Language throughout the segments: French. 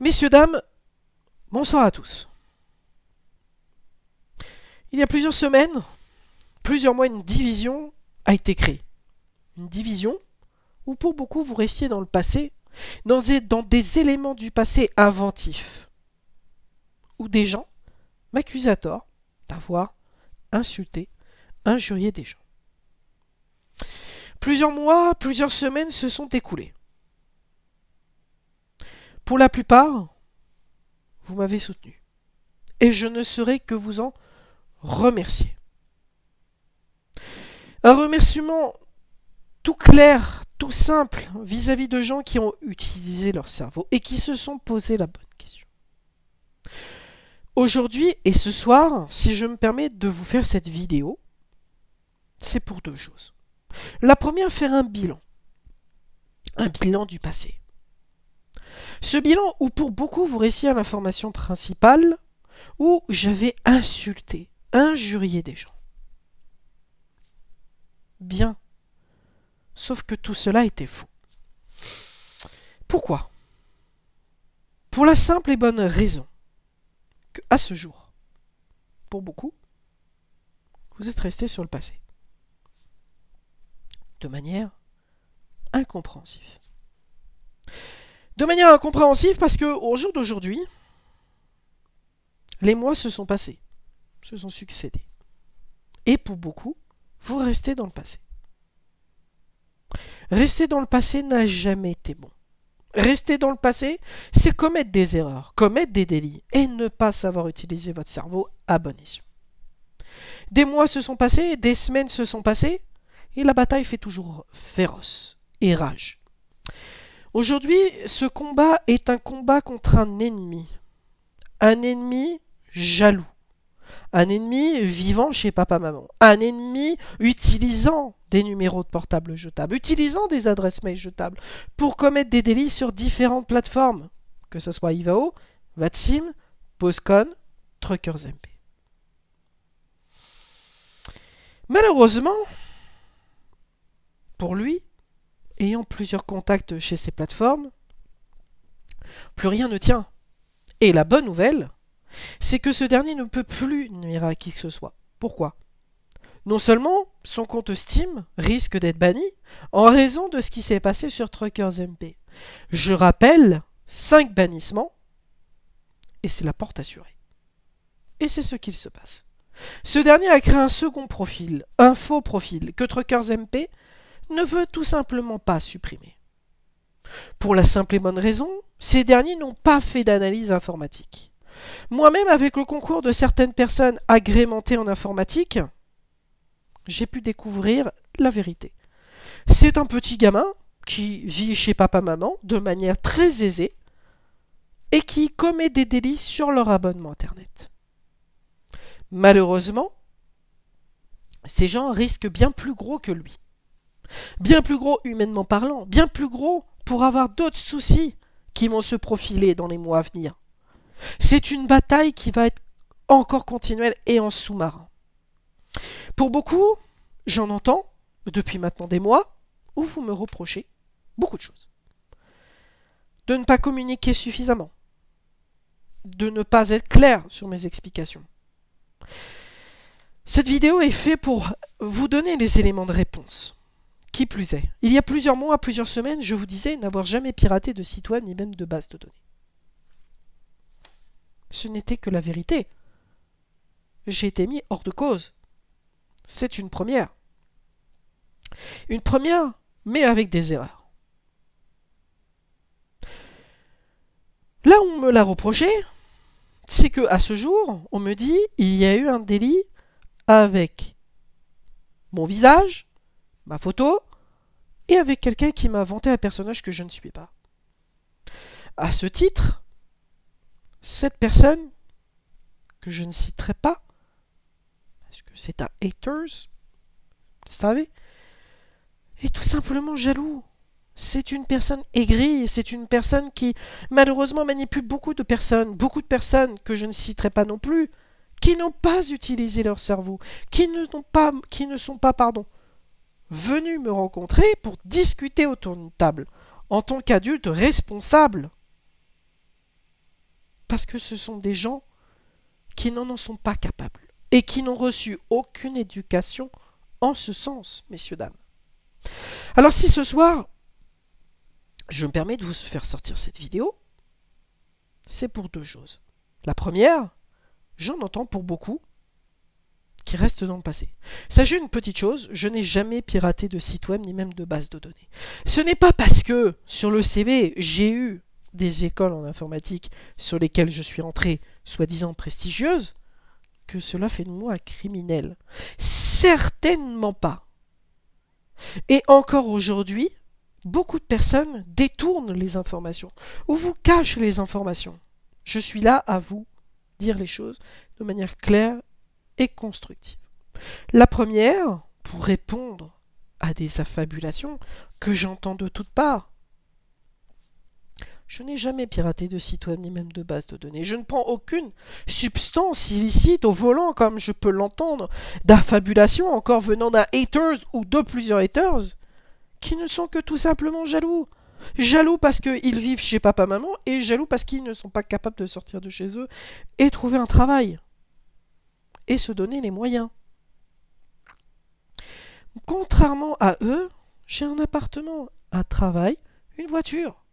Messieurs, dames, bonsoir à tous. Il y a plusieurs semaines, plusieurs mois, une division a été créée. Une division où pour beaucoup vous restiez dans le passé, dans des, éléments du passé inventifs, où des gens m'accusaient à tort d'avoir insulté, injurié des gens. Plusieurs mois, plusieurs semaines se sont écoulés. Pour la plupart, vous m'avez soutenu. Et je ne saurais que vous en remercier. Un remerciement tout clair, tout simple vis-à-vis de gens qui ont utilisé leur cerveau et qui se sont posé la bonne question. Aujourd'hui et ce soir, si je me permets de vous faire cette vidéo, c'est pour deux choses. La première, faire un bilan. Un bilan du passé. Ce bilan où pour beaucoup vous réussissez l'information principale, où j'avais insulté, injurié des gens. Bien. Sauf que tout cela était faux. Pourquoi? Pour la simple et bonne raison que, à ce jour, pour beaucoup, vous êtes resté sur le passé. De manière incompréhensible. De manière incompréhensible parce que au jour d'aujourd'hui, les mois se sont passés, se sont succédés. Et pour beaucoup, vous restez dans le passé. Rester dans le passé n'a jamais été bon. Rester dans le passé, c'est commettre des erreurs, commettre des délits et ne pas savoir utiliser votre cerveau à bon escient. Des mois se sont passés, des semaines se sont passées, et la bataille fait toujours féroce et rage. Aujourd'hui, ce combat est un combat contre un ennemi. Un ennemi jaloux. Un ennemi vivant chez papa-maman. Un ennemi utilisant des numéros de portable jetables, utilisant des adresses mail jetables pour commettre des délits sur différentes plateformes, que ce soit Ivao, Vatsim, Postcon, Truckers MP. Malheureusement, pour lui, ayant plusieurs contacts chez ces plateformes, plus rien ne tient. Et la bonne nouvelle, c'est que ce dernier ne peut plus nuire à qui que ce soit. Pourquoi? Non seulement son compte Steam risque d'être banni en raison de ce qui s'est passé sur Truckers MP. Je rappelle 5 bannissements et c'est la porte assurée. Et c'est ce qu'il se passe. Ce dernier a créé un second profil, un faux profil, que Truckers MP ne veut tout simplement pas supprimer. Pour la simple et bonne raison, ces derniers n'ont pas fait d'analyse informatique. Moi-même, avec le concours de certaines personnes agrémentées en informatique, j'ai pu découvrir la vérité. C'est un petit gamin qui vit chez papa-maman de manière très aisée et qui commet des délits sur leur abonnement Internet. Malheureusement, ces gens risquent bien plus gros que lui. Bien plus gros humainement parlant, bien plus gros pour avoir d'autres soucis qui vont se profiler dans les mois à venir. C'est une bataille qui va être encore continuelle et en sous-marin. Pour beaucoup, j'en entends, depuis maintenant des mois, où vous me reprochez beaucoup de choses. De ne pas communiquer suffisamment. De ne pas être clair sur mes explications. Cette vidéo est faite pour vous donner les éléments de réponse. Qui plus est, il y a plusieurs mois, plusieurs semaines, je vous disais n'avoir jamais piraté de site web ni même de base de données. Ce n'était que la vérité. J'ai été mis hors de cause. C'est une première. Une première, mais avec des erreurs. Là où on me l'a reproché, c'est que à ce jour, on me dit il y a eu un délit avec mon visage, ma photo, et avec quelqu'un qui m'a inventé un personnage que je ne suis pas. À ce titre, cette personne, que je ne citerai pas, parce que c'est un haters, vous savez, est tout simplement jaloux. C'est une personne aigrie, c'est une personne qui malheureusement manipule beaucoup de personnes, beaucoup de personnes que je ne citerai pas non plus, qui n'ont pas utilisé leur cerveau, qui ne, pas, qui ne sont pas pardon, venu me rencontrer pour discuter autour d'une table, en tant qu'adulte responsable. Parce que ce sont des gens qui n'en sont pas capables et qui n'ont reçu aucune éducation en ce sens, messieurs, dames. Alors si ce soir, je me permets de vous faire sortir cette vidéo, c'est pour deux choses. La première, j'en entends pour beaucoup qui restent dans le passé. Sachez une petite chose, je n'ai jamais piraté de site web ni même de base de données. Ce n'est pas parce que sur le CV j'ai eu des écoles en informatique sur lesquelles je suis entré, soi-disant prestigieuses, que cela fait de moi un criminel. Certainement pas. Et encore aujourd'hui, beaucoup de personnes détournent les informations ou vous cachent les informations. Je suis là à vous dire les choses de manière claire et constructive. La première, pour répondre à des affabulations que j'entends de toutes parts. Je n'ai jamais piraté de site web ni même de base de données. Je ne prends aucune substance illicite au volant comme je peux l'entendre d'affabulation encore venant d'un haters ou de plusieurs haters qui ne sont que tout simplement jaloux. Jaloux parce qu'ils vivent chez papa-maman et jaloux parce qu'ils ne sont pas capables de sortir de chez eux et trouver un travail. Et se donner les moyens. Contrairement à eux, j'ai un appartement, un travail, une voiture.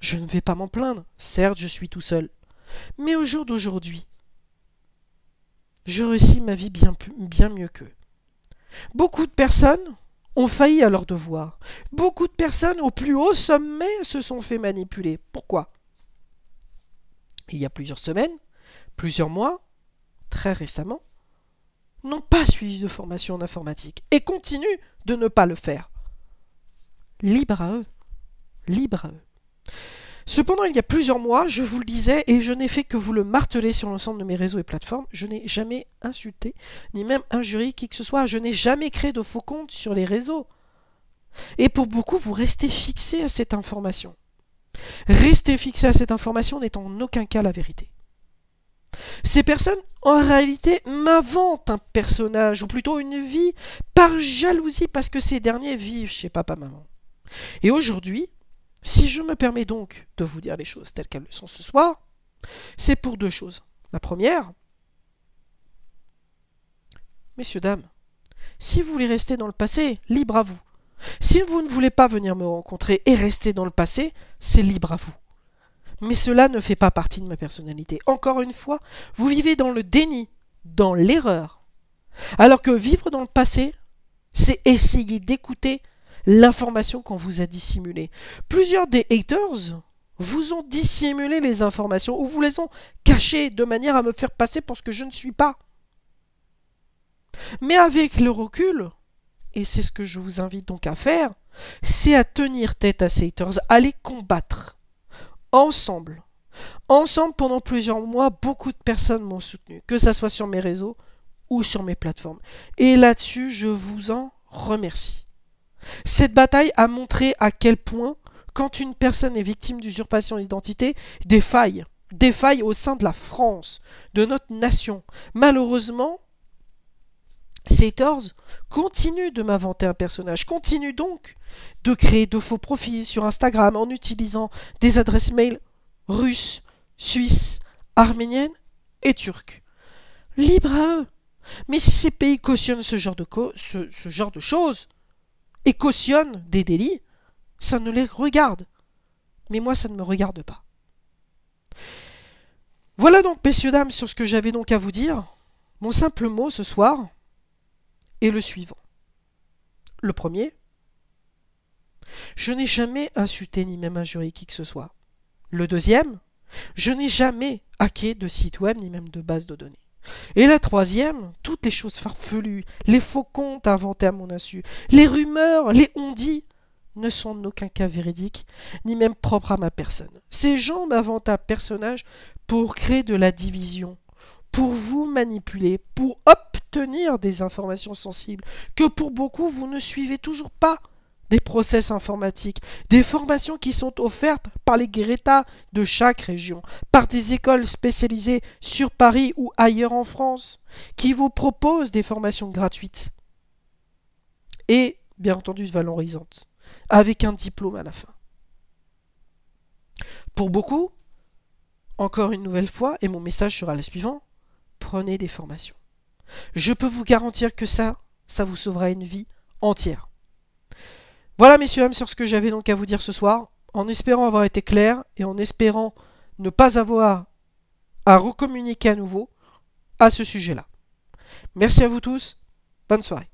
Je ne vais pas m'en plaindre, certes je suis tout seul. Mais au jour d'aujourd'hui, je réussis ma vie bien, bien mieux qu'eux. Beaucoup de personnes ont failli à leur devoir. Beaucoup de personnes au plus haut sommet se sont fait manipuler. Pourquoi? Il y a plusieurs semaines, plusieurs mois, très récemment, n'ont pas suivi de formation en informatique et continuent de ne pas le faire. Libre à eux. Libre à eux. Cependant, il y a plusieurs mois, je vous le disais, et je n'ai fait que vous le marteler sur l'ensemble de mes réseaux et plateformes, je n'ai jamais insulté, ni même injurié qui que ce soit, je n'ai jamais créé de faux comptes sur les réseaux. Et pour beaucoup, vous restez fixé à cette information. Rester fixé à cette information n'est en aucun cas la vérité. Ces personnes, en réalité, m'inventent un personnage, ou plutôt une vie, par jalousie parce que ces derniers vivent chez papa-maman. Et aujourd'hui, si je me permets donc de vous dire les choses telles qu'elles le sont ce soir, c'est pour deux choses. La première, messieurs, dames, si vous voulez rester dans le passé, libre à vous. Si vous ne voulez pas venir me rencontrer et rester dans le passé, c'est libre à vous. Mais cela ne fait pas partie de ma personnalité. Encore une fois, vous vivez dans le déni, dans l'erreur. Alors que vivre dans le passé, c'est essayer d'écouter l'information qu'on vous a dissimulée. Plusieurs des haters vous ont dissimulé les informations ou vous les ont cachées de manière à me faire passer pour ce que je ne suis pas. Mais avec le recul, et c'est ce que je vous invite donc à faire, c'est à tenir tête à ces haters, à les combattre. Ensemble. Ensemble, pendant plusieurs mois, beaucoup de personnes m'ont soutenu, que ce soit sur mes réseaux ou sur mes plateformes. Et là-dessus, je vous en remercie. Cette bataille a montré à quel point, quand une personne est victime d'usurpation d'identité, des failles, des failles au sein de la France, de notre nation. Malheureusement, ces continuent de m'inventer un personnage, continuent donc de créer de faux profils sur Instagram en utilisant des adresses mail russes, suisses, arméniennes et turques. Libre à eux. Mais si ces pays cautionnent ce genre de, ce genre de choses, et cautionne des délits, ça ne les regarde. Mais moi, ça ne me regarde pas. Voilà donc, messieurs, dames, sur ce que j'avais donc à vous dire. Mon simple mot ce soir est le suivant. Le premier, je n'ai jamais insulté ni même injurié qui que ce soit. Le deuxième, je n'ai jamais hacké de site web ni même de base de données. Et la troisième, toutes les choses farfelues, les faux comptes inventés à mon insu, les rumeurs, les on-dit, ne sont en aucun cas véridiques, ni même propres à ma personne. Ces gens m'inventent un personnage pour créer de la division, pour vous manipuler, pour des informations sensibles, que pour beaucoup vous ne suivez toujours pas des process informatiques, des formations qui sont offertes par les Greta de chaque région, par des écoles spécialisées sur Paris ou ailleurs en France, qui vous proposent des formations gratuites et, bien entendu, valorisantes, avec un diplôme à la fin. Pour beaucoup, Encore une nouvelle fois, et mon message sera le suivant, prenez des formations. Je peux vous garantir que ça, ça vous sauvera une vie entière. Voilà, messieurs, dames, sur ce que j'avais donc à vous dire ce soir, en espérant avoir été clair et en espérant ne pas avoir à recommuniquer à nouveau à ce sujet-là. Merci à vous tous, bonne soirée.